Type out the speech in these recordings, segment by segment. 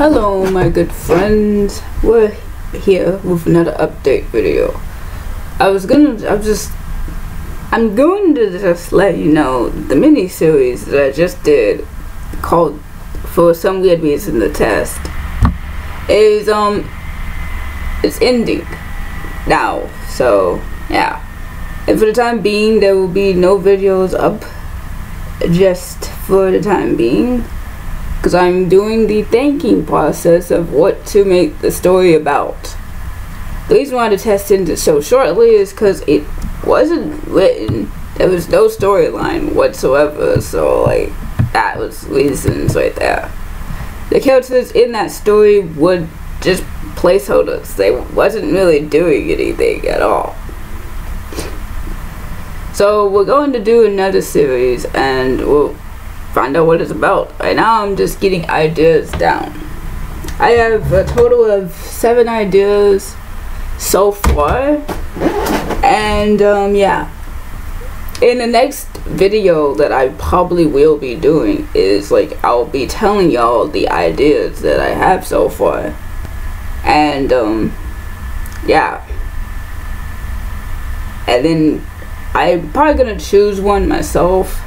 Hello my good friends, we're here with another update video. I was gonna, I'm just, I'm going to just let you know the mini series that I just did called For Some Weird Reason the Test is, um, it's ending now, so yeah. And for the time being, there will be no videos up just for the time being because I'm doing the thinking process of what to make the story about. The reason why the test ended so shortly is because it wasn't written. There was no storyline whatsoever, so like that was reasons right there. The characters in that story would just placeholders. They wasn't really doing anything at all. So we're going to do another series and we'll find out what it's about. Right now I'm just getting ideas down. I have a total of seven ideas so far. And um, yeah. In the next video that I probably will be doing is like I'll be telling y'all the ideas that I have so far. And um yeah. And then I'm probably gonna choose one myself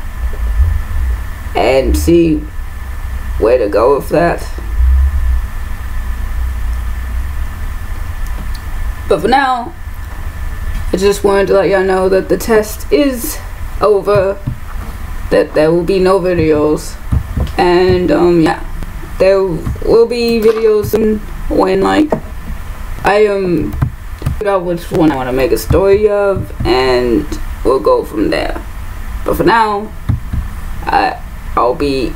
and see where to go with that. But for now, I just wanted to let y'all know that the test is over, that there will be no videos, and um, yeah, there will be videos when like I um figure out which one I want to make a story of, and we'll go from there. But for now, I I'll be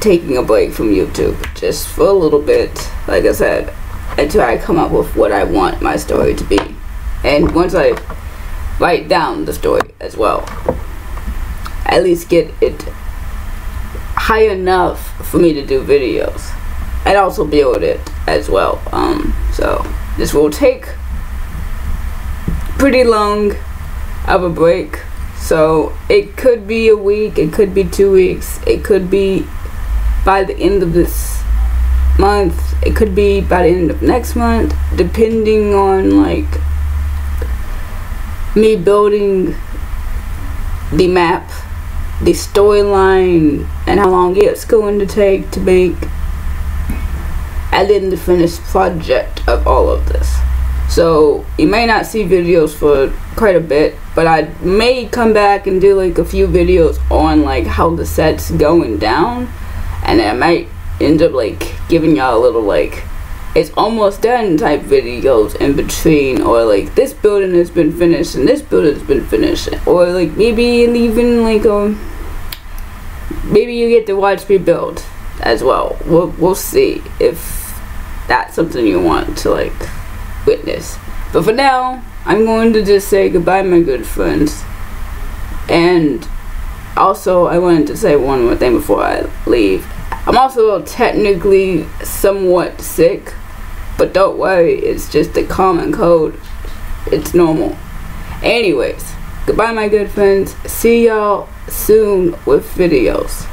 taking a break from YouTube just for a little bit, like I said, until I come up with what I want my story to be. And once I write down the story as well, at least get it high enough for me to do videos and also build it as well. Um, so this will take pretty long of a break so it could be a week, it could be two weeks, it could be by the end of this month, it could be by the end of next month, depending on like me building the map, the storyline, and how long it's going to take to make, and then the finished project of all of this. So you may not see videos for quite a bit, but I may come back and do like a few videos on like how the set's going down, and I might end up like giving y'all a little like it's almost done type videos in between, or like this building has been finished and this building has been finished, or like maybe even like um maybe you get to watch me build as well. We'll we'll see if that's something you want to like witness. But for now, I'm going to just say goodbye, my good friends. And also, I wanted to say one more thing before I leave. I'm also technically somewhat sick, but don't worry, it's just a common cold. It's normal. Anyways, goodbye, my good friends. See y'all soon with videos.